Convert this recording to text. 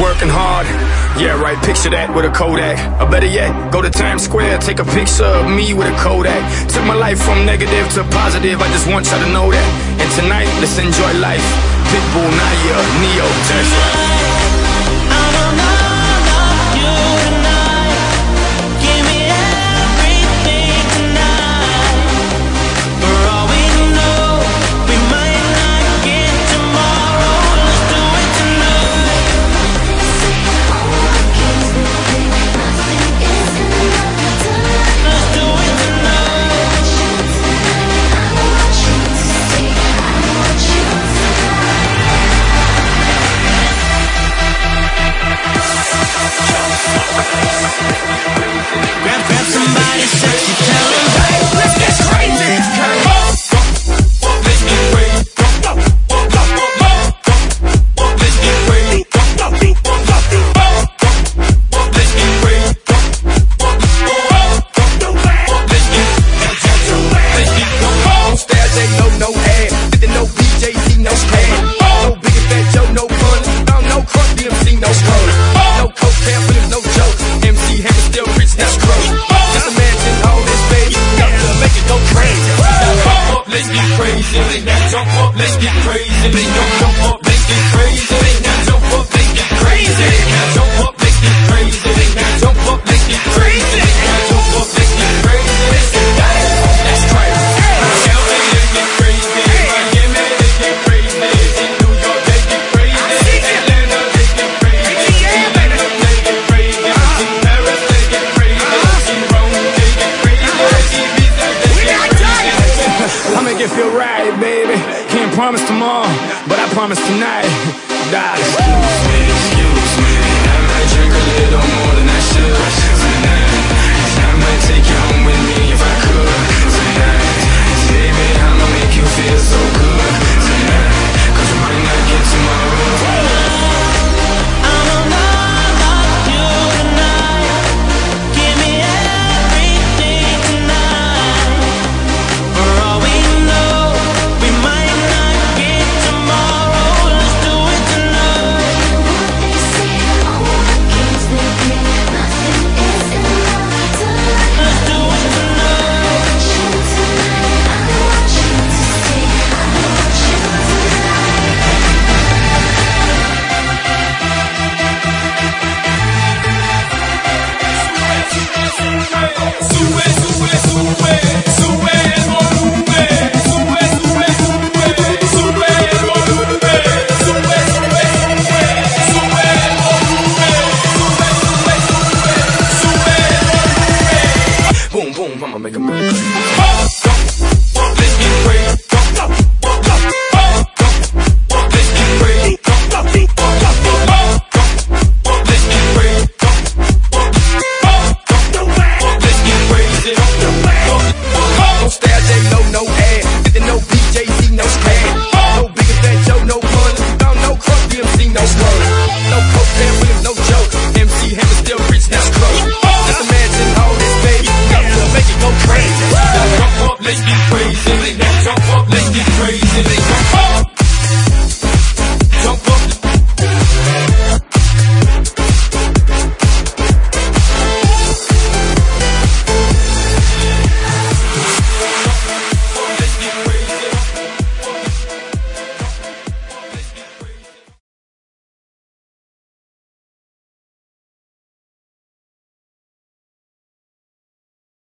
working hard. Yeah, right, picture that with a Kodak. Or better yet, go to Times Square, take a picture of me with a Kodak. Took my life from negative to positive, I just want y'all to know that. And tonight, let's enjoy life. Pitbull, Nayer, Ne-Yo, Tesla. Let's get crazy.